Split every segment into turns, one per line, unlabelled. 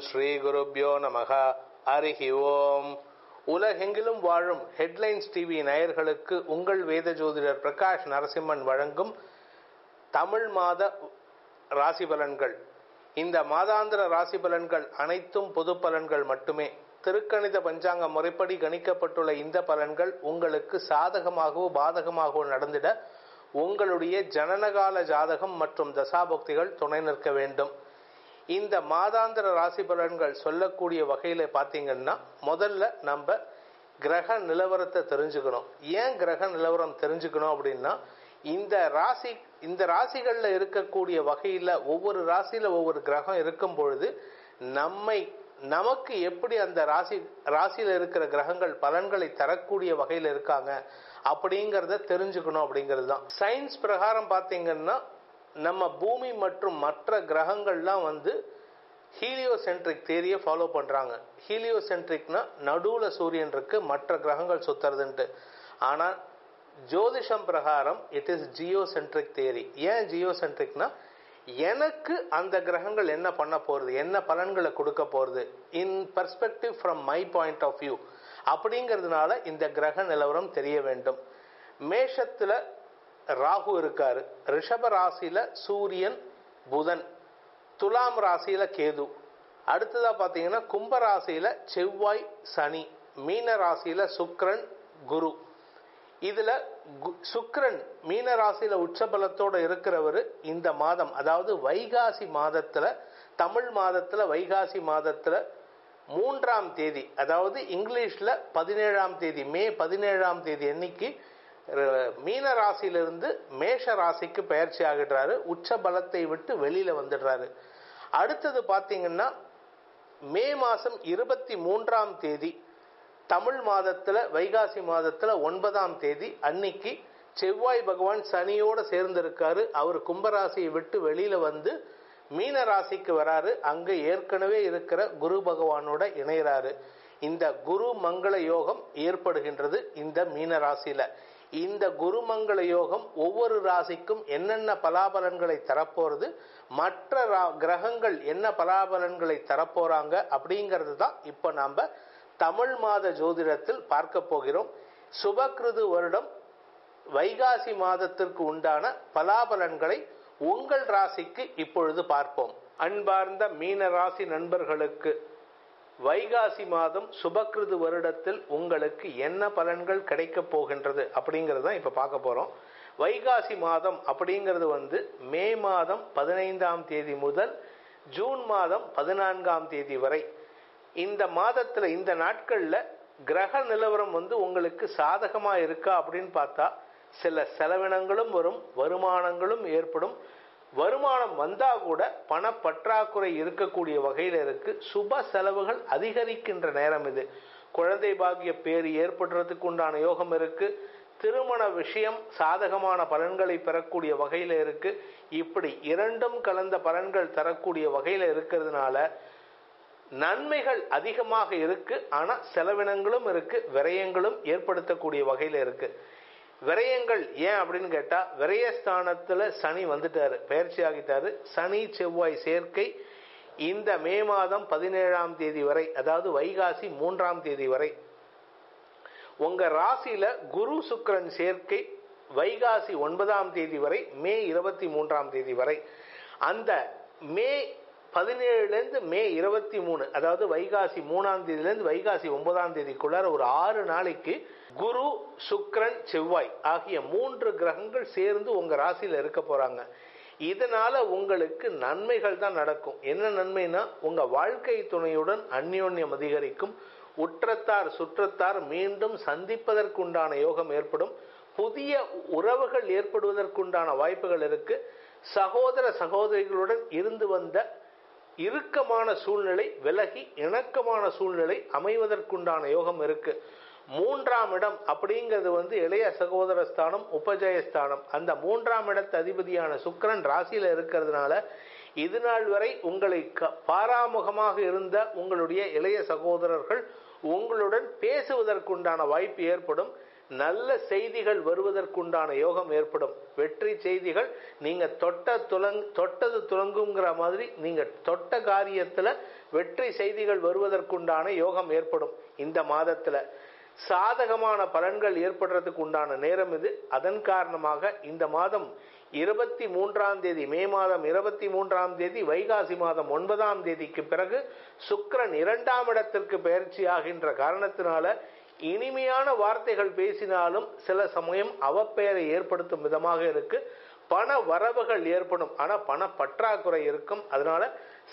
ஸ்ரீ குருப்யோ நமக. ஹரிஹி ஓம். உலகெங்கிலும் வாழும் ஹெட்லைன்ஸ் டிவி நேயர்களுக்கு உங்கள் வேத ஜோதிடர் பிரகாஷ் நரசிம்மன் வழங்கும் தமிழ் மாத ராசி பலன்கள். இந்த மாதாந்திர ராசி பலன்கள் அனைத்தும் பொது பலன்கள் மட்டுமே. திருக்கணித பஞ்சாங்க முறைப்படி கணிக்கப்பட்டுள்ள இந்த பலன்கள் உங்களுக்கு சாதகமாகவோ பாதகமாகவோ நடந்திட உங்களுடைய ஜனனகால ஜாதகம் மற்றும் தசாபக்திகள் துணை நிற்க வேண்டும். இந்த மாதாந்திர ராசி பலன்கள் சொல்லக்கூடிய வகையில் பார்த்தீங்கன்னா முதல்ல நம்ம கிரக நிலவரத்தை தெரிஞ்சுக்கணும். ஏன் கிரக நிலவரம் தெரிஞ்சுக்கணும் அப்படின்னா இந்த ராசி இந்த ராசிகளில் இருக்கக்கூடிய வகையில் ஒவ்வொரு ராசியில் ஒவ்வொரு கிரகம் இருக்கும் பொழுது நம்மை நமக்கு எப்படி அந்த ராசி ராசியில் இருக்கிற கிரகங்கள் பலன்களை தரக்கூடிய வகையில் இருக்காங்க அப்படிங்கிறத தெரிஞ்சுக்கணும் அப்படிங்கிறது தான் சயின்ஸ் பிரகாரம் பார்த்தீங்கன்னா நம்ம பூமி மற்றும் மற்ற கிரகங்கள்லாம் வந்து ஹீலியோசென்ட்ரிக் தேரியை ஃபாலோ பண்ணுறாங்க ஹீலியோசென்ட்ரிக்னா நடுவில் சூரியன் இருக்கு மற்ற கிரகங்கள் சுத்துறதுன்ட்டு. ஆனால் ஜோதிஷம் பிரகாரம் இட் இஸ் ஜியோசென்ட்ரிக் தேரி ஏன் ஜியோசென்ட்ரிக்னா எனக்கு அந்த கிரகங்கள் என்ன பண்ண போகிறது என்ன பலன்களை கொடுக்க போகிறது in perspective from my point of view அப்படிங்கிறதுனால இந்த கிரக நிலவரம் தெரிய வேண்டும். மேஷத்தில் ராகு இருக்காரு. ரிஷப ராசியில் சூரியன் புதன். துலாம் ராசியில் கேது. அடுத்ததாக பார்த்தீங்கன்னா கும்ப ராசியில் செவ்வாய் சனி. மீன ராசியில் சுக்ரன் குரு. இதில் சுக்ரன் மீன ராசியில் உச்சபலத்தோடு இருக்கிறவர் இந்த மாதம். அதாவது வைகாசி மாதத்தில் தமிழ் மாதத்தில் வைகாசி மாதத்தில் மூன்றாம் தேதி அதாவது இங்கிலீஷில் பதினேழாம் தேதி மே பதினேழாம் தேதி அன்னைக்கு மீன ராசியிலிருந்து மேஷ ராசிக்கு பயிற்சி ஆகிடுறாரு. உச்ச பலத்தை விட்டு வெளியில வந்துடுறாரு. அடுத்தது பார்த்தீங்கன்னா மே மாதம் இருபத்தி மூன்றாம் தேதி தமிழ் மாதத்தில் வைகாசி மாதத்தில் ஒன்பதாம் தேதி அன்னைக்கு செவ்வாய் பகவான் சனியோடு சேர்ந்திருக்காரு. அவர் கும்பராசியை விட்டு வெளியில் வந்து மீன ராசிக்கு வராரு. அங்கே ஏற்கனவே இருக்கிற குரு பகவானோட இணைகிறாரு இந்த குரு மங்கள யோகம் ஏற்படுகின்றது இந்த மீன ராசியில். இந்த குருமங்கள யோகம் ஒவ்வொரு ராசிக்கும் என்னென்ன பலாபலன்களை தரப்போறது மற்ற கிரகங்கள் என்ன பலாபலன்களை தரப்போறாங்க அப்படிங்கிறது தான் இப்போ நாம் தமிழ் மாத ஜோதிடத்தில் பார்க்க போகிறோம். சுபகிருது வருடம் வைகாசி மாதத்திற்கு உண்டான பலாபலன்களை உங்கள் ராசிக்கு இப்பொழுது பார்ப்போம். அன்பார்ந்த மீன ராசி நண்பர்களுக்கு வைகாசி மாதம் சுபகிருது வருடத்தில் உங்களுக்கு என்ன பலன்கள் கிடைக்கப் போகின்றது அப்படிங்கிறது தான் இப்போ பார்க்க போகிறோம் வைகாசி மாதம் அப்படிங்கிறது வந்து மே மாதம் பதினைந்தாம் தேதி முதல் ஜூன் மாதம் பதினான்காம் தேதி வரை. இந்த மாதத்தில் இந்த நாட்களில் கிரக நிலவரம் வந்து உங்களுக்கு சாதகமாக இருக்கா அப்படின்னு பார்த்தா சில செலவினங்களும் வரும் வருமானங்களும் ஏற்படும். வருமானம் வந்தா கூட பணப்பற்றாக்குறை இருக்கக்கூடிய வகையில் இருக்கு. சுப செலவுகள் அதிகரிக்கின்ற நேரம் இது. குழந்தை பாகிய பேர் ஏற்படுறதுக்கு உண்டான யோகம் இருக்கு. திருமண விஷயம் சாதகமான பலன்களை பெறக்கூடிய வகையில் இருக்கு. இப்படி இரண்டும் கலந்த பலன்கள் தரக்கூடிய வகையில் இருக்கிறதுனால நன்மைகள் அதிகமாக இருக்கு. ஆனா செலவினங்களும் இருக்கு விரயங்களும் ஏற்படுத்தக்கூடிய வகையில் இருக்கு. விரயங்கள் ஏன் அப்படின்னு கேட்டால் விரயஸ்தானத்தில் சனி வந்துட்டார் பயிற்சி ஆகிட்டாரு. சனி செவ்வாய் சேர்க்கை இந்த மே மாதம் பதினேழாம் தேதி வரை அதாவது வைகாசி மூன்றாம் தேதி வரை. உங்கள் ராசியில் குரு சுக்கரன் சேர்க்கை வைகாசி ஒன்பதாம் தேதி வரை மே இருபத்தி மூன்றாம் தேதி வரை. அந்த மே பதினேழுலேருந்து மே இருபத்தி மூணு அதாவது வைகாசி மூணாம் தேதியிலேருந்து வைகாசி ஒன்பதாம் தேதிக்குள்ளார ஒரு ஆறு நாளைக்கு குரு சுக்ரன் செவ்வாய் ஆகிய மூன்று கிரகங்கள் சேர்ந்து உங்கள் ராசியில் இருக்க போகிறாங்க இதனால உங்களுக்கு நன்மைகள் தான் நடக்கும். என்ன நன்மைனா உங்கள் வாழ்க்கை துணையுடன் அந்யோன்யம் அதிகரிக்கும். உற்றத்தார் சுற்றத்தார் மீண்டும் சந்திப்பதற்குண்டான யோகம் ஏற்படும். புதிய உறவுகள் ஏற்படுவதற்குண்டான வாய்ப்புகள் இருக்கு. சகோதர சகோதரிகளுடன் இருந்து வந்த இறுக்கமான சூழ்நிலை விலகி இணக்கமான சூழ்நிலை அமைவதற்குண்டான யோகம் இருக்கு. மூன்றாம் இடம் அப்படிங்கிறது வந்து இளைய சகோதர ஸ்தானம் உபஜயஸ்தானம் அந்த மூன்றாம் இடத்து அதிபதியான சுக்கரன் ராசியில் இருக்கிறதுனால இது நாள் வரை உங்களை பாராமுகமாக இருந்த உங்களுடைய இளைய சகோதரர்கள் உங்களுடன் பேசுவதற்குண்டான வாய்ப்பு ஏற்படும். நல்ல செய்திகள் வருவதற்குண்டான யோகம் ஏற்படும். வெற்றி செய்திகள் நீங்க தொட்ட துலங் தொட்டது துலங்குங்கிற மாதிரி நீங்க தொட்ட காரியத்துல வெற்றி செய்திகள் வருவதற்குண்டான யோகம் ஏற்படும். இந்த மாதத்துல சாதகமான பலன்கள் ஏற்படுறதுக்கு உண்டான நேரம் இது. அதன் காரணமாக இந்த மாதம் இருபத்தி மூன்றாம் தேதி மே மாதம் இருபத்தி மூன்றாம் தேதி வைகாசி மாதம் ஒன்பதாம் தேதிக்கு பிறகு சுக்கரன் இரண்டாம் இடத்திற்கு பயிற்சி ஆகின்ற காரணத்தினால இனிமையான வார்த்தைகள் பேசினாலும் சில சமயம் அவப்பெயரை ஏற்படுத்தும் விதமாக இருக்கு. பண வரவுகள் ஏற்படும். ஆனால் பண பற்றாக்குறை இருக்கும். அதனால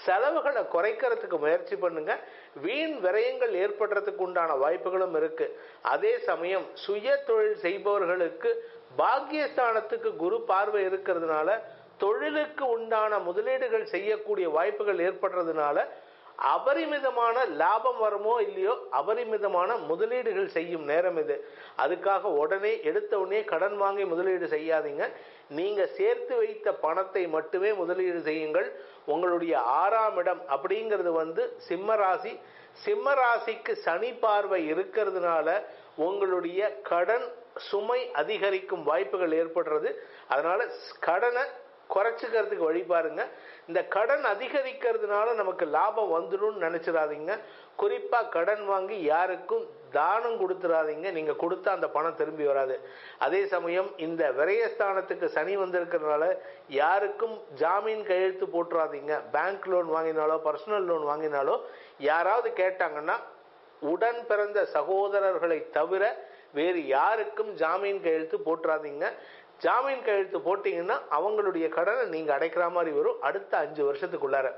செலவுகளை குறைக்கிறதுக்கு முயற்சி பண்ணுங்க. வீண் விரயங்கள் ஏற்படுறதுக்கு உண்டான வாய்ப்புகளும் இருக்கு. அதே சமயம் சுய தொழில் செய்பவர்களுக்கு பாக்கியஸ்தானத்துக்கு குரு பார்வை இருக்கிறதுனால தொழிலுக்கு உண்டான முதலீடுகள் செய்யக்கூடிய வாய்ப்புகள் ஏற்படுறதுனால அபரிமிதமான லாபம் வருமோ இல்லையோ அபரிமிதமான முதலீடுகள் செய்யும் நேரம் இது. அதுக்காக உடனே எடுத்த உடனே கடன் வாங்கி முதலீடு செய்யாதீங்க. நீங்க சேர்த்து வைத்த பணத்தை மட்டுமே முதலீடு செய்யுங்கள். உங்களுடைய ஆறாம் இடம் அப்படிங்கிறது வந்து சிம்ம ராசி. சிம்ம ராசிக்கு சனி பார்வை இருக்கிறதுனால உங்களுடைய கடன் சுமை அதிகரிக்கும் வாய்ப்புகள் ஏற்படுறது. அதனால கடனை குறைச்சிக்கிறதுக்கு வழி பாருங்க. இந்த கடன் அதிகரிக்கிறதுனால நமக்கு லாபம் வந்துடும் நினச்சிடாதீங்க. குறிப்பாக கடன் வாங்கி யாருக்கும் தானம் கொடுத்துடாதீங்க நீங்கள் கொடுத்தா அந்த பணம் திரும்பி வராது. அதே சமயம் இந்த விரயஸ்தானத்துக்கு சனி வந்திருக்கிறதுனால யாருக்கும் ஜாமீன் கையெழுத்து போட்டுறாதீங்க. பேங்க் லோன் வாங்கினாலோ பர்சனல் லோன் வாங்கினாலோ யாராவது கேட்டாங்கன்னா உடன் பிறந்த சகோதரர்களை தவிர வேறு யாருக்கும் ஜாமீன் கையெழுத்து போட்டுறாதீங்க. ஜாமீன் கையெழுத்து போட்டீங்கன்னா அவங்களுடைய கடனை நீங்க அடைக்கிற மாதிரி வரும். அடுத்த அஞ்சு வருஷத்துக்குள்ளார.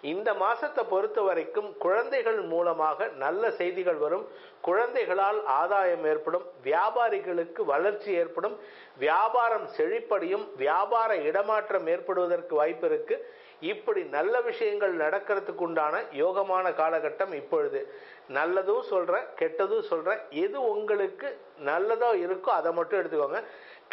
இந்த மாசத்தை பொறுத்த வரைக்கும் குழந்தைகள் மூலமாக நல்ல செய்திகள் வரும். குழந்தைகளால் ஆதாயம் ஏற்படும். வியாபாரிகளுக்கு வளர்ச்சி ஏற்படும். வியாபாரம் செழிப்படையும். வியாபார இடமாற்றம் ஏற்படுவதற்கு வாய்ப்பு இருக்கு. இப்படி நல்ல விஷயங்கள் நடக்கிறதுக்கு உண்டான யோகமான காலகட்டம் இப்பொழுது. நல்லதும் சொல்கிறேன் கெட்டதும் சொல்கிறேன் எது உங்களுக்கு நல்லதோ இருக்கோ அதை மட்டும் எடுத்துக்கோங்க.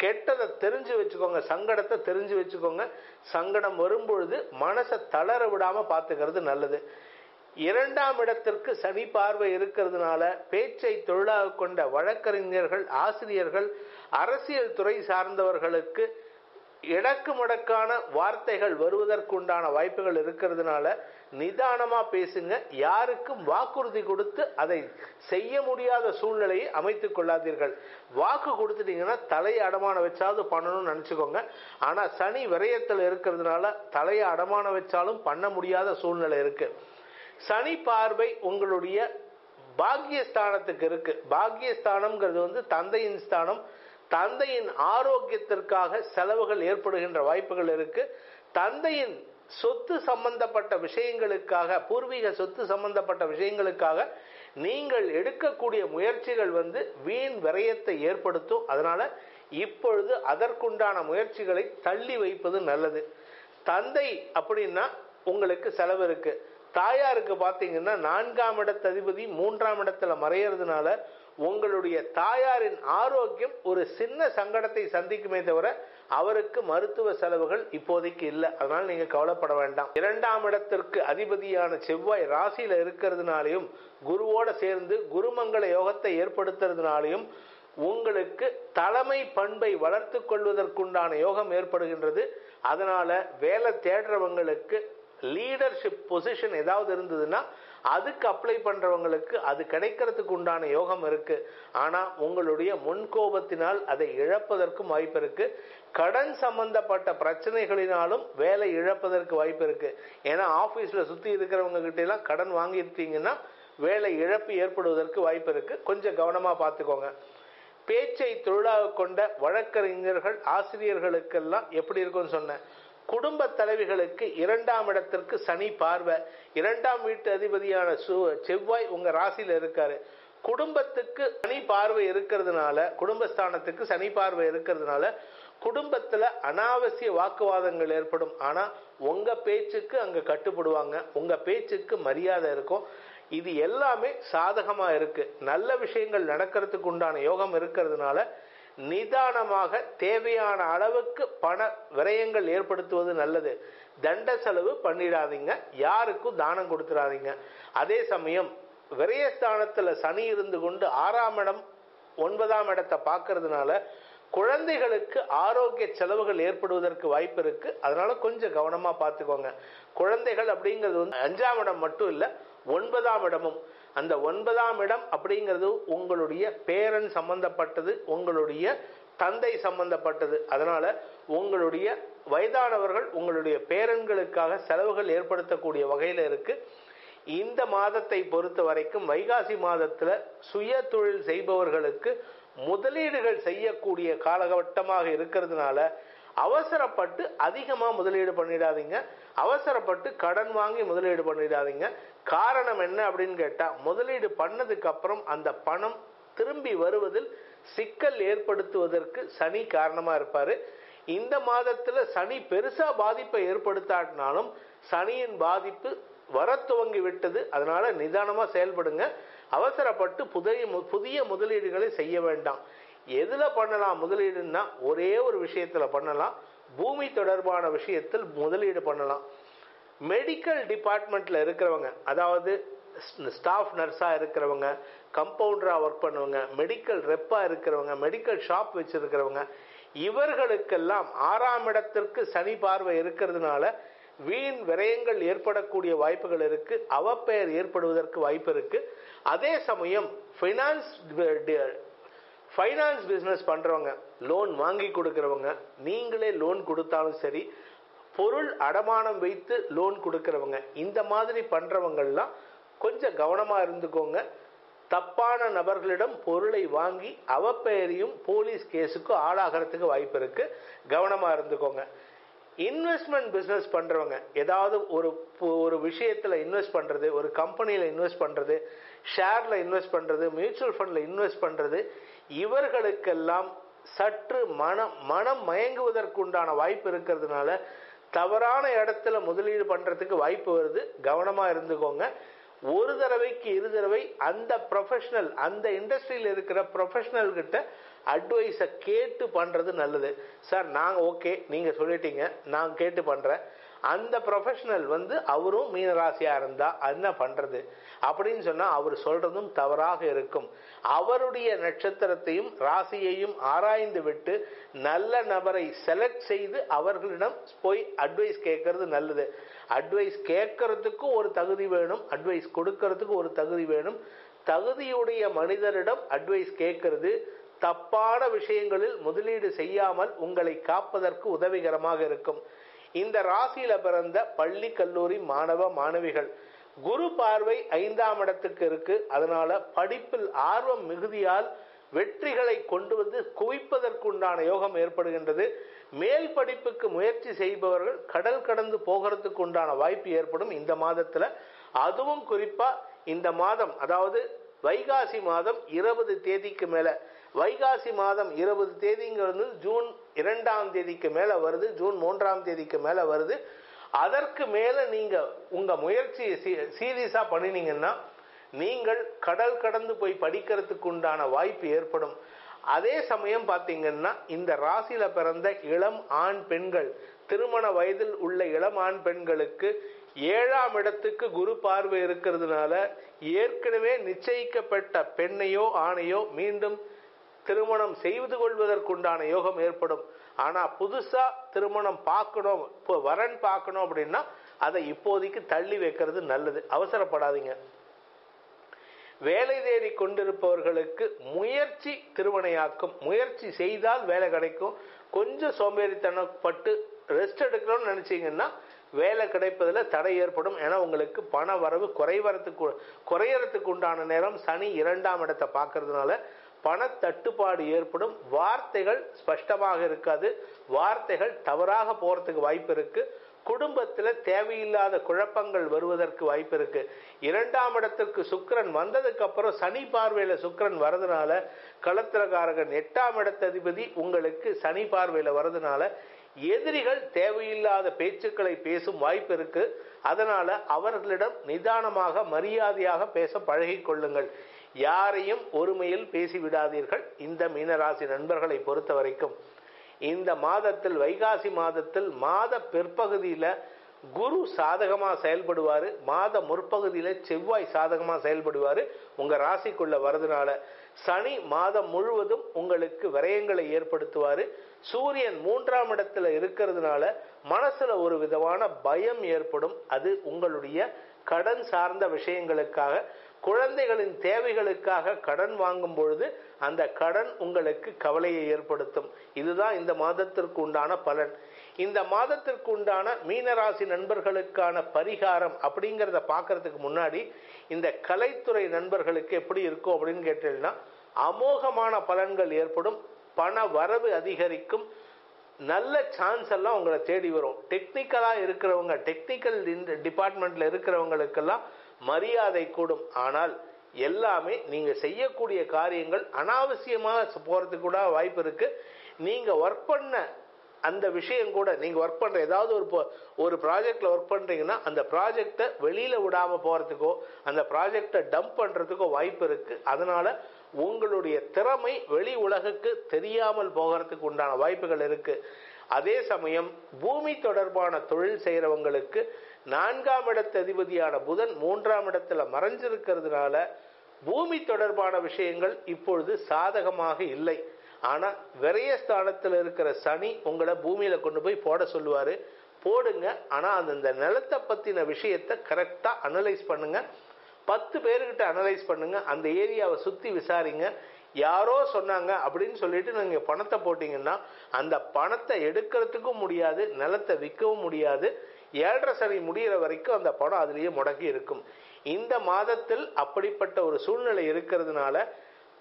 கெட்டதை தெரிஞ்சு வச்சுக்கோங்க சங்கடத்தை தெரிஞ்சு வச்சுக்கோங்க. சங்கடம் வரும்பொழுது மனசை தளர விடாமல் பார்த்துக்கிறது நல்லது. இரண்டாம் இடத்திற்கு சனி பார்வை இருக்கிறதுனால பேச்சை தொழிலாக கொண்ட வழக்கறிஞர்கள் ஆசிரியர்கள் அரசியல் துறை சார்ந்தவர்களுக்கு இடக்கு முடக்கான வார்த்தைகள் வருவதற்குண்டான வாய்ப்புகள் இருக்கிறதுனால நிதானமாக பேசுங்க. யாருக்கும் வாக்குறுதி கொடுத்து அதை செய்ய முடியாத சூழ்நிலையை அமைத்துக் கொள்ளாதீர்கள். வாக்கு கொடுத்துட்டீங்கன்னா தலையை அடமான வச்சாவது பண்ணணும்னு நினச்சிக்கோங்க. ஆனால் சனி விரயத்தில் இருக்கிறதுனால தலையை அடமான வச்சாலும் பண்ண முடியாத சூழ்நிலை இருக்குது சனி பார்வை உங்களுடைய பாக்கியஸ்தானத்துக்கு இருக்கு. பாக்கியஸ்தானம்ங்கிறது வந்து தந்தையின் ஸ்தானம் தந்தையின் ஆரோக்கியத்திற்காக செலவுகள் ஏற்படுகின்ற வாய்ப்புகள் இருக்கு. தந்தையின் சொத்து சம்பந்தப்பட்ட விஷயங்களுக்காக பூர்வீக சொத்து சம்பந்தப்பட்ட விஷயங்களுக்காக நீங்கள் எடுக்கக்கூடிய முயற்சிகள் வந்து வீண் விரயத்தை ஏற்படுத்தும். அதனால இப்பொழுது அதற்குண்டான முயற்சிகளை தள்ளி வைப்பது நல்லது. தந்தை அப்படின்னா உங்களுக்கு செலவு இருக்குது தாயாருக்கு பார்த்தீங்கன்னா நான்காம் இடத்த அதிபதி மூன்றாம் இடத்துல மறையறதுனால உங்களுடைய தாயாரின் ஆரோக்கியம் ஒரு சின்ன சங்கடத்தை சந்திக்குமே தவிர அவருக்கு மருத்துவ செலவுகள் இப்போதைக்கு இல்லை. அதனால நீங்க கவலைப்பட வேண்டாம். இரண்டாம் இடத்திற்கு அதிபதியான செவ்வாய் ராசியில இருக்கிறதுனாலையும் குருவோட சேர்ந்து குருமங்கள யோகத்தை ஏற்படுத்துறதுனாலையும் உங்களுக்கு தலைமை பண்பை வளர்த்து கொள்வதற்குண்டான யோகம் ஏற்படுகின்றது. அதனால வேலை தேடுறவங்களுக்கு லீடர்ஷிப் பொசிஷன் ஏதாவது இருந்ததுன்னா அதுக்கு அப்ளை பண்ணுறவங்களுக்கு அது கிடைக்கிறதுக்கு உண்டான யோகம் இருக்குது ஆனால் உங்களுடைய முன்கோபத்தினால் அதை இழப்பதற்கும் வாய்ப்பு இருக்குது கடன் சம்பந்தப்பட்ட பிரச்சனைகளினாலும் வேலை இழப்பதற்கு வாய்ப்பு இருக்குது ஏன்னா ஆஃபீஸில் சுற்றி இருக்கிறவங்க கிட்டலாம் கடன் வாங்கியிருக்கீங்கன்னா வேலை இழப்பு ஏற்படுவதற்கு வாய்ப்பு இருக்குது கொஞ்சம் கவனமாக பார்த்துக்கோங்க. பேச்சை தொழிலாக கொண்ட வழக்கறிஞர்கள் ஆசிரியர்களுக்கெல்லாம் எப்படி இருக்கும்னு சொன்னேன். குடும்ப தலைவிகளுக்கு இரண்டாம் இடத்திற்கு சனி பார்வை. இரண்டாம் வீட்டு அதிபதியான செவ்வாய் உங்க ராசியில இருக்காரு. குடும்பத்துக்கு சனி பார்வை இருக்கிறதுனால குடும்பஸ்தானத்துக்கு சனி பார்வை இருக்கிறதுனால குடும்பத்துல அனாவசிய வாக்குவாதங்கள் ஏற்படும். ஆனா உங்க பேச்சுக்கு அங்க கட்டுப்படுவாங்க. உங்க பேச்சுக்கு மரியாதை இருக்கும். இது எல்லாமே சாதகமா இருக்கு. நல்ல விஷயங்கள் நடக்கிறதுக்கு உண்டான யோகம் இருக்கிறதுனால நிதானமாக தேவையான அளவுக்கு பண விரயங்கள் ஏற்படுத்துவது நல்லது. தண்ட செலவு பண்ணிடாதீங்க. யாருக்கும் தானம் கொடுத்துடாதீங்க. அதே சமயம் விரயஸ்தானத்தில் சனி இருந்து கொண்டு ஆறாம் இடம் ஒன்பதாம் இடத்தை பார்க்கறதுனால குழந்தைகளுக்கு ஆரோக்கிய செலவுகள் ஏற்படுவதற்கு வாய்ப்பு இருக்கு. அதனால கொஞ்சம் கவனமா பார்த்துக்கோங்க. குழந்தைகள் அப்படிங்கிறது வந்து அஞ்சாம் இடம் மட்டும் இல்லை ஒன்பதாம் இடமும். அந்த ஒன்பதாம் இடம் அப்படிங்கிறது உங்களுடைய பேரன் சம்பந்தப்பட்டது உங்களுடைய தந்தை சம்பந்தப்பட்டது. அதனால உங்களுடைய வயதானவர்கள் உங்களுடைய பேரன்களுக்காக செலவுகள் ஏற்படுத்தக்கூடிய வகையில இருக்கு. இந்த மாதத்தை பொறுத்த வரைக்கும் வைகாசி மாதத்துல சுய தொழில் செய்பவர்களுக்கு முதலீடுகள் செய்யக்கூடிய காலகட்டமாக இருக்கிறதுனால அவசரப்பட்டு அதிகமாக முதலீடு பண்ணிடாதீங்க. அவசரப்பட்டு கடன் வாங்கி முதலீடு பண்ணிடாதீங்க. காரணம் என்ன அப்படின்னு கேட்டால் முதலீடு பண்ணதுக்கு அப்புறம் அந்த பணம் திரும்பி வருவதில் சிக்கல் ஏற்படுத்துவதற்கு சனி காரணமாக இருப்பார். இந்த மாதத்தில் சனி பெருசாக பாதிப்பை ஏற்படுத்தாட்டினாலும் சனியின் பாதிப்பு வர துவங்கி விட்டது. அதனால நிதானமாக செயல்படுங்க. அவசரப்பட்டு புதிய புதிய முதலீடுகளை செய்ய வேண்டாம். எதில் பண்ணலாம் முதலீடுன்னா ஒரே ஒரு விஷயத்தில் பண்ணலாம். பூமி தொடர்பான விஷயத்தில் முதலீடு பண்ணலாம். மெடிக்கல் டிபார்ட்மெண்ட்டில் இருக்கிறவங்க அதாவது ஸ்டாஃப் நர்ஸாக இருக்கிறவங்க கம்பவுண்டராக ஒர்க் பண்ணுவங்க மெடிக்கல் ரெப்பாக இருக்கிறவங்க மெடிக்கல் ஷாப் வச்சுருக்கிறவங்க இவர்களுக்கெல்லாம் ஆறாம் இடத்திற்கு சனி பார்வை இருக்கிறதுனால வீண் விரயங்கள் ஏற்படக்கூடிய வாய்ப்புகள் இருக்கு. அவப்பெயர் ஏற்படுவதற்கு வாய்ப்பு இருக்கு. அதே சமயம் ஃபினான்ஸ் ஃபைனான்ஸ் பிஸ்னஸ் பண்ணுறவங்க லோன் வாங்கி கொடுக்குறவங்க நீங்களே லோன் கொடுத்தாலும் சரி பொருள் அடமானம் வைத்து லோன் கொடுக்குறவங்க இந்த மாதிரி பண்ணுறவங்கள்லாம் கொஞ்சம் கவனமாக இருந்துக்கோங்க. தப்பான நபர்களிடம் பொருளை வாங்கி அவப்பெயரையும் போலீஸ் கேஸுக்கும் ஆளாகிறதுக்கு வாய்ப்பு இருக்குது கவனமாக இருந்துக்கோங்க. இன்வெஸ்ட்மெண்ட் பிஸ்னஸ் பண்ணுறவங்க ஏதாவது ஒரு ஒரு விஷயத்தில் இன்வெஸ்ட் பண்ணுறது ஒரு கம்பெனியில் இன்வெஸ்ட் பண்ணுறது ஷேரில் இன்வெஸ்ட் பண்ணுறது மியூச்சுவல் ஃபண்டில் இன்வெஸ்ட் பண்ணுறது இவர்களுக்கெல்லாம் சற்று மனம் மனம் மயங்குவதற்குண்டான வாய்ப்பு இருக்கிறதுனால தவறான இடத்துல முதலீடு பண்ணுறதுக்கு வாய்ப்பு வருது. கவனமாக இருந்துக்கோங்க. ஒரு தடவைக்கு இரு தடவை அந்த ப்ரொஃபஷனல் அந்த இண்டஸ்ட்ரியில் இருக்கிற ப்ரொஃபஷனல் கிட்ட அட்வைஸை கேட்டு பண்ணுறது நல்லது. சார் நாங்கள் ஓகே நீங்கள் சொல்லிட்டீங்க. நான் கேட்டு பண்ணுறேன் அந்த ப்ரொஃபஷனல் வந்து அவரும் மீனராசியாக இருந்தால் என்ன பண்ணுறது அப்படின்னு சொன்னால் அவர் சொல்கிறதும் தவறாக இருக்கும். அவருடைய நட்சத்திரத்தையும் ராசியையும் ஆராய்ந்து விட்டு நல்ல நபரை செலக்ட் செய்து அவர்களிடம் போய் அட்வைஸ் கேட்கறது நல்லது. அட்வைஸ் கேட்கறதுக்கும் ஒரு தகுதி வேணும். அட்வைஸ் கொடுக்கறதுக்கு ஒரு தகுதி வேணும். தகுதியுடைய மனிதரிடம் அட்வைஸ் கேட்கறது தப்பான விஷயங்களில் முதலீடு செய்யாமல் உங்களை காப்பதற்கு உதவிகரமாக இருக்கும். இந்த ராசியில பிறந்த பள்ளி கல்லூரி மாணவ மாணவிகள் குரு பார்வை ஐந்தாம் இடத்துக்கு இருக்கு. அதனால படிப்பில் ஆர்வம் மிகுதியால் வெற்றிகளை கொண்டு வந்து குவிப்பதற்குண்டான யோகம் ஏற்படுகின்றது. மேல் படிப்புக்கு முயற்சி செய்பவர்கள் கடல் கடந்து போகிறதுக்கு உண்டான வாய்ப்பு ஏற்படும் இந்த மாதத்துல. அதுவும் குறிப்பா இந்த மாதம் அதாவது வைகாசி மாதம் இருபது தேதிக்கு மேல வைகாசி மாதம் இருபது தேதிங்கிறது ஜூன் இரண்டாம் தேதிக்கு மேலே வருது ஜூன் மூன்றாம் தேதிக்கு மேலே வருது. அதற்கு மேலே நீங்கள் உங்கள் முயற்சியை சீரியஸாக பண்ணினீங்கன்னா நீங்கள் கடல் கடந்து போய் படிக்கிறதுக்கு உண்டான வாய்ப்பு ஏற்படும். அதே சமயம் பார்த்தீங்கன்னா இந்த ராசியில பிறந்த இளம் ஆண் பெண்கள் திருமண வயதில் உள்ள இளம் ஆண் பெண்களுக்கு ஏழாம் இடத்துக்கு குரு பார்வை இருக்கிறதுனால ஏற்கனவே நிச்சயிக்கப்பட்ட பெண்ணையோ ஆணையோ மீண்டும் திருமணம் செய்து கொள்வதற்குண்டான யோகம் ஏற்படும். ஆனா புதுசா திருமணம் பார்க்கணும் இப்போ வரன் பார்க்கணும் அப்படின்னா அதை இப்போதைக்கு தள்ளி வைக்கிறது நல்லது. அவசரப்படாதீங்க. வேலை தேடி கொண்டிருப்பவர்களுக்கு முயற்சி திருமணையாக்கும். முயற்சி செய்தால் வேலை கிடைக்கும். கொஞ்சம் சோம்பேறித்தனப்பட்டு ரெஸ்ட் எடுக்கணும்னு நினைச்சீங்கன்னா வேலை கிடைப்பதில் தடை ஏற்படும். ஏன்னா உங்களுக்கு பண வரவு குறைவரத்துக்கு குறையறதுக்கு உண்டான நேரம் சனி இரண்டாம் இடத்தை பார்க்கறதுனால பண தட்டுப்பாடு ஏற்படும். வார்த்தைகள் ஸ்பஷ்டமாக இருக்காது. வார்த்தைகள் தவறாக போகிறதுக்கு வாய்ப்பு இருக்கு. குடும்பத்தில் தேவையில்லாத குழப்பங்கள் வருவதற்கு வாய்ப்பு இருக்கு. இரண்டாம் இடத்திற்கு சுக்கரன் வந்ததுக்கு அப்புறம் சனி பார்வையில சுக்கிரன் வரதுனால களத்திரகாரகன் எட்டாம் இடத்ததிபதி உங்களுக்கு சனி பார்வையில வரதுனால எதிரிகள் தேவையில்லாத பேச்சுக்களை பேசும் வாய்ப்பு இருக்கு. அதனால அவர்களிடம் நிதானமாக மரியாதையாக பேச பழகிக் கொள்ளுங்கள் யாரையும் ஒருமையில் பேசிவிடாதீர்கள். இந்த மீனராசி நண்பர்களை பொறுத்த வரைக்கும் இந்த மாதத்தில் வைகாசி மாதத்தில் மாத பிற்பகுதியில் குரு சாதகமாக செயல்படுவார் மாத முற்பகுதியில் செவ்வாய் சாதகமாக செயல்படுவார் உங்கள் ராசிக்குள்ளே வரதுனால சனி மாதம் முழுவதும் உங்களுக்கு விரயங்களை ஏற்படுத்துவார். சூரியன் மூன்றாம் இடத்துல இருக்கிறதுனால மனசில் ஒரு விதமான பயம் ஏற்படும். அது உங்களுடைய கடன் சார்ந்த விஷயங்களுக்காக குழந்தைகளின் தேவைகளுக்காக கடன் வாங்கும் பொழுது அந்த கடன் உங்களுக்கு கவலையை ஏற்படுத்தும். இதுதான் இந்த மாதத்திற்கு உண்டான பலன். இந்த மாதத்திற்கு உண்டான மீனராசி நண்பர்களுக்கான பரிகாரம் அப்படிங்கிறத பார்க்கறதுக்கு முன்னாடி இந்த கலைத்துறை நண்பர்களுக்கு எப்படி இருக்கும் அப்படின்னு கேட்டீங்கன்னா அமோகமான பலன்கள் ஏற்படும் பண வரவு அதிகரிக்கும் நல்ல சான்ஸ் எல்லாம் உங்களை தேடி வரும். டெக்னிக்கலாக இருக்கிறவங்க டெக்னிக்கல் டிபார்ட்மெண்ட்டில் இருக்கிறவங்களுக்கெல்லாம் மரியாதை கூடும். ஆனால் எல்லாமே நீங்க செய்யக்கூடிய காரியங்கள் அனாவசியமாக போறதுக்கு கூட வாய்ப்பு இருக்கு. நீங்க ஒர்க் பண்ண அந்த விஷயம் கூட நீங்க ஒர்க் பண்ற ஏதாவது ஒரு ஒரு ப்ராஜெக்ட்ல ஒர்க் பண்றீங்கன்னா அந்த ப்ராஜெக்டை வெளியில விடாம போறதுக்கோ அந்த ப்ராஜெக்டை டம்ப் பண்றதுக்கோ வாய்ப்பு இருக்கு. அதனால உங்களுடைய திறமை வெளி உலகுக்கு தெரியாமல் போகிறதுக்கு உண்டான வாய்ப்புகள் இருக்கு. அதே சமயம் பூமி தொடர்பான தொழில் செய்யறவங்களுக்கு நான்காம் இடத்து அதிபதியான புதன் மூன்றாம் இடத்துல மறைஞ்சிருக்கிறதுனால பூமி தொடர்பான விஷயங்கள் இப்பொழுது சாதகமாக இல்லை. ஆனால் விரயஸ்தானத்தில் இருக்கிற சனி உங்களை பூமியில் கொண்டு போய் போட சொல்லுவார். போடுங்க. ஆனால் அந்த நிலத்தை பற்றின விஷயத்தை கரெக்டாக அனலைஸ் பண்ணுங்க. பத்து பேர்கிட்ட அனலைஸ் பண்ணுங்க. அந்த ஏரியாவை சுற்றி விசாரிங்க. யாரோ சொன்னாங்க அப்படின்னு சொல்லிட்டு நீங்கள் பணத்தை போட்டிங்கன்னா அந்த பணத்தை எடுக்கிறதுக்கும் முடியாது நிலத்தை விற்கவும் முடியாது. ஏழரை சனி முடியிற வரைக்கும் அந்த பணம் அதுலேயே முடங்கி இருக்கும். இந்த மாதத்தில் அப்படிப்பட்ட ஒரு சூழ்நிலை இருக்கிறதுனால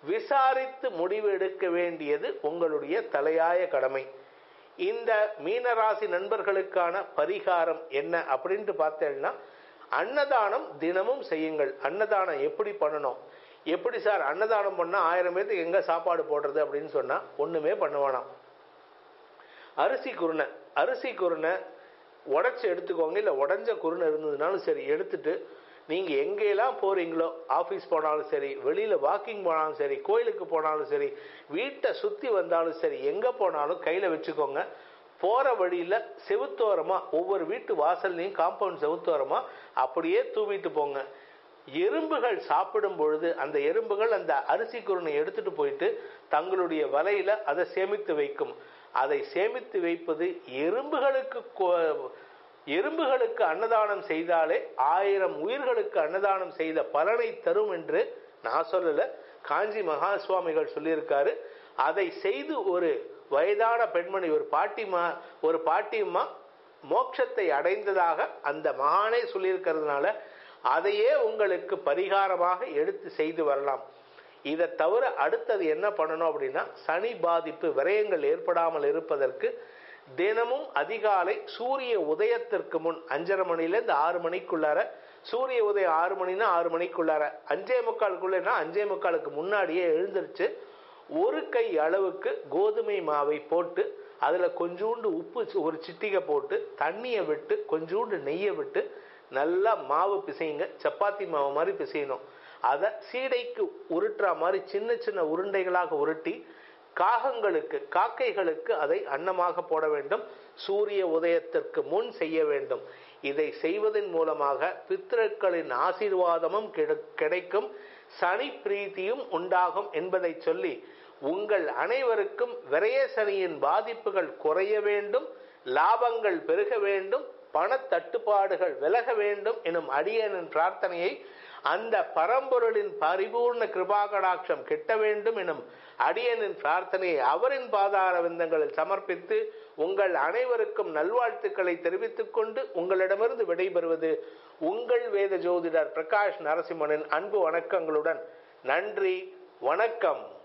விசாரித்து முடிவு எடுக்க வேண்டியது உங்களுடைய தலையாய கடமை. இந்த மீனராசி நண்பர்களுக்கான பரிகாரம் என்ன அப்படின்ட்டு பார்த்தேன்னா அன்னதானம் தினமும் செய்யுங்கள். அன்னதானம் எப்படி பண்ணணும்? எப்படி சார் அன்னதானம் பண்ணால் ஆயிரம் பேர்த்துக்கு எங்கே சாப்பாடு போடுறது அப்படின்னு சொன்னால் ஒன்றுமே பண்ண வேணாம் அரிசி குருணை. அரிசி குருணை உடச்சி எடுத்துக்கோங்க. இல்லை உடஞ்ச குருணை இருந்ததுனாலும் சரி எடுத்துட்டு நீங்கள் எங்கெல்லாம் போகிறீங்களோ ஆஃபீஸ் போனாலும் சரி வெளியில் வாக்கிங் போனாலும் சரி கோயிலுக்கு போனாலும் சரி வீட்டை சுற்றி வந்தாலும் சரி எங்கே போனாலும் கையில் வச்சுக்கோங்க. போகிற வழியில் செவுத்தோரமாக ஒவ்வொரு வீட்டு வாசல்லையும் காம்பவுண்ட் செவுத்தோரமாக அப்படியே தூவிட்டு போங்க. எறும்புகள் சாப்பிடும் பொழுது அந்த எறும்புகள் அந்த அரிசி குருணை எடுத்துட்டு போயிட்டு தங்களுடைய வலையில அதை சேமித்து வைக்கும். அதை சேமித்து வைப்பது எறும்புகளுக்கு கோ எறும்புகளுக்கு அன்னதானம் செய்தாலே ஆயிரம் உயிர்களுக்கு அன்னதானம் செய்த பலனை தரும் என்று நான் சொல்லல. காஞ்சி மகா சுவாமிகள் சொல்லியிருக்காரு. அதை செய்து ஒரு வயதான பெண்மணி ஒரு பாட்டிமா ஒரு பாட்டியம்மா மோட்சத்தை அடைந்ததாக அந்த மகானே சொல்லியிருக்கிறதுனால அதையே உங்களுக்கு பரிகாரமாக எடுத்து செய்து வரலாம். இதை தவிர அடுத்தது என்ன பண்ணணும் அப்படின்னா சனி பாதிப்பு விரயங்கள் ஏற்படாமல் இருப்பதற்கு தினமும் அதிகாலை சூரிய உதயத்திற்கு முன் அஞ்சரை மணிலேருந்து ஆறு மணிக்குள்ளார சூரிய உதயம் ஆறு மணினா ஆறு மணிக்குள்ளார. அஞ்சே முக்காலுக்குள்ளேனா அஞ்சே முக்காலுக்கு முன்னாடியே எழுந்திருச்சு ஒரு கை அளவுக்கு கோதுமை மாவை போட்டு அதில் கொஞ்சூண்டு உப்பு ஒரு சிட்டிகை போட்டு தண்ணியை விட்டு கொஞ்சூண்டு நெய்யை விட்டு நல்லா மாவு பிசையுங்க. சப்பாத்தி மாவு மாதிரி பிசையணும். அதை சீடைக்கு உருட்டுற மாதிரி சின்ன சின்ன உருண்டைகளாக உருட்டி காகங்களுக்கு காக்கைகளுக்கு அதை அன்னமாக போட வேண்டும் சூரிய உதயத்திற்கு முன் செய்ய வேண்டும். இதை செய்வதன் மூலமாக பித்ருக்களின் ஆசீர்வாதமும் கிடைக்கும் சனி பிரீத்தியும் உண்டாகும் என்பதை சொல்லி உங்கள் அனைவருக்கும் விரைய சனியின் பாதிப்புகள் குறைய வேண்டும் லாபங்கள் பெருக வேண்டும் பண தட்டுப்பாடுகள் விலக வேண்டும் எனும் அடியனின் பிரார்த்தனையை அந்த பரம்பொருளின் பரிபூர்ண கிருபாகடாட்சம் கிட்ட வேண்டும் எனும் அடியனின் பிரார்த்தனையை அவரின் பாதார விந்தங்களில் சமர்ப்பித்து உங்கள் அனைவருக்கும் நல்வாழ்த்துக்களை தெரிவித்துக் கொண்டு உங்களிடமிருந்து விடைபெறுவது உங்கள் வேத ஜோதிடர் பிரகாஷ் நரசிம்மனின் அன்பு வணக்கங்களுடன். நன்றி வணக்கம்.